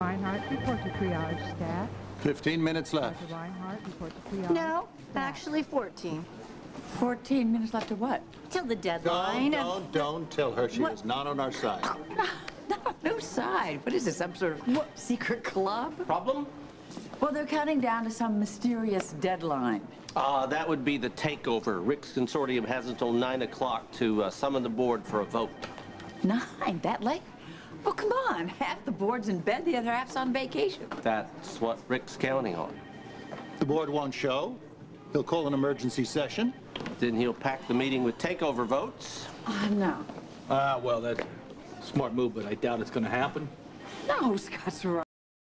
Reinhardt, report to triage staff. 15 minutes left. Dr. Reinhardt, report to triage. No, actually 14. 14 minutes left to what? Till the Don't, deadline. don't, don't tell her she What? is not on our side. No, no side. What is this, some sort of secret club? Problem? Well, they're counting down to some mysterious deadline. Uh, that would be the takeover. Rick's consortium has until 9 o'clock to uh, summon the board for a vote. Nine, that late? Oh, come on. Half the board's in bed, the other half's on vacation. That's what Rick's counting on. The board won't show. He'll call an emergency session. Then he'll pack the meeting with takeover votes. Oh, no. Ah, well, that's a smart move, but I doubt it's gonna happen. No, Scott's right.